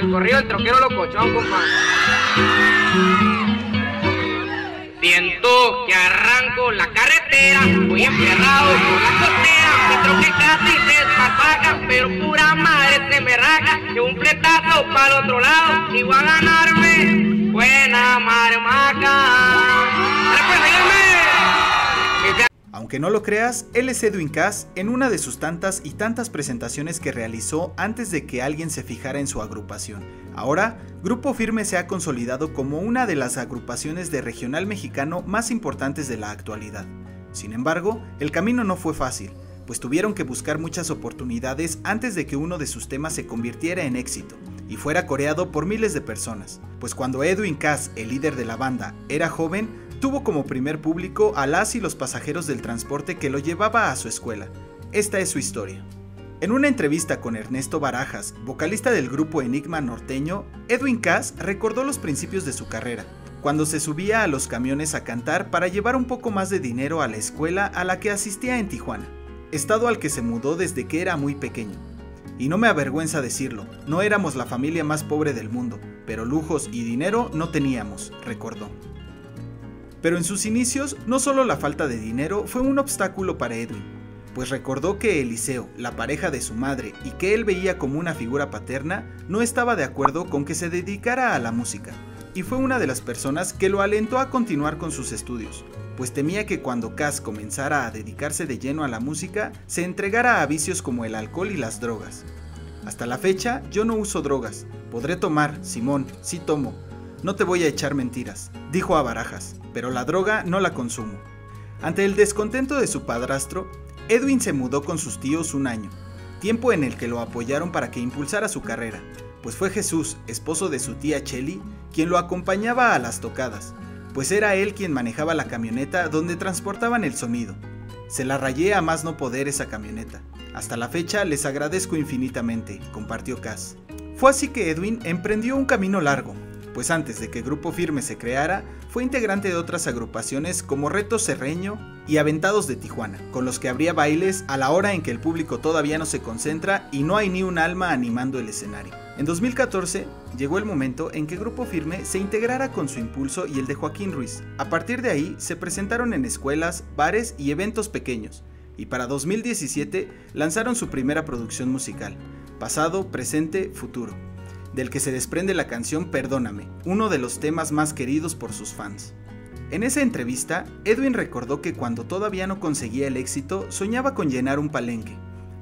El corrido del troquero locochón, compa. Siento que arranco la carretera, voy emperrado por la costera, me troque casi se despapaga, pero pura madre se me raja, que un fletazo para el otro lado, y voy a ganarme Aunque no lo creas, él es Edwin Cass en una de sus tantas y tantas presentaciones que realizó antes de que alguien se fijara en su agrupación. Ahora, Grupo Firme se ha consolidado como una de las agrupaciones de regional mexicano más importantes de la actualidad. Sin embargo, el camino no fue fácil, pues tuvieron que buscar muchas oportunidades antes de que uno de sus temas se convirtiera en éxito y fuera coreado por miles de personas, pues cuando Edwin Cass, el líder de la banda, era joven, tuvo como primer público a las y los pasajeros del transporte que lo llevaba a su escuela. Esta es su historia. En una entrevista con Ernesto Barajas, vocalista del grupo Enigma norteño, Edwin Cass recordó los principios de su carrera, cuando se subía a los camiones a cantar para llevar un poco más de dinero a la escuela a la que asistía en Tijuana, estado al que se mudó desde que era muy pequeño. Y no me avergüenza decirlo, no éramos la familia más pobre del mundo, pero lujos y dinero no teníamos, recordó. Pero en sus inicios, no solo la falta de dinero fue un obstáculo para Edwin, pues recordó que Eliseo, la pareja de su madre y que él veía como una figura paterna, no estaba de acuerdo con que se dedicara a la música, y fue una de las personas que lo alentó a continuar con sus estudios, pues temía que cuando Cass comenzara a dedicarse de lleno a la música, se entregara a vicios como el alcohol y las drogas. Hasta la fecha, yo no uso drogas. Podré tomar, Simón, sí tomo. No te voy a echar mentiras, dijo a Barajas, pero la droga no la consumo. Ante el descontento de su padrastro, Edwin se mudó con sus tíos un año, tiempo en el que lo apoyaron para que impulsara su carrera, pues fue Jesús, esposo de su tía Chelly, quien lo acompañaba a las tocadas, pues era él quien manejaba la camioneta donde transportaban el sonido. Se la rayé a más no poder esa camioneta. Hasta la fecha les agradezco infinitamente, compartió Cass. Fue así que Edwin emprendió un camino largo, pues antes de que Grupo Firme se creara, fue integrante de otras agrupaciones como Reto Cerreño y Aventados de Tijuana, con los que habría bailes a la hora en que el público todavía no se concentra y no hay ni un alma animando el escenario. En 2014 llegó el momento en que Grupo Firme se integrara con su impulso y el de Joaquín Ruiz. A partir de ahí se presentaron en escuelas, bares y eventos pequeños, y para 2017 lanzaron su primera producción musical, Pasado, Presente, Futuro del que se desprende la canción Perdóname, uno de los temas más queridos por sus fans. En esa entrevista, Edwin recordó que cuando todavía no conseguía el éxito, soñaba con llenar un palenque,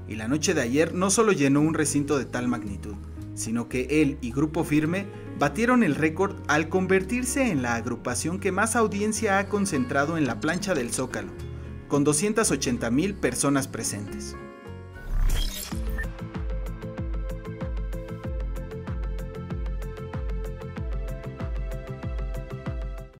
y la noche de ayer no solo llenó un recinto de tal magnitud, sino que él y Grupo Firme batieron el récord al convertirse en la agrupación que más audiencia ha concentrado en la plancha del Zócalo, con 280 mil personas presentes.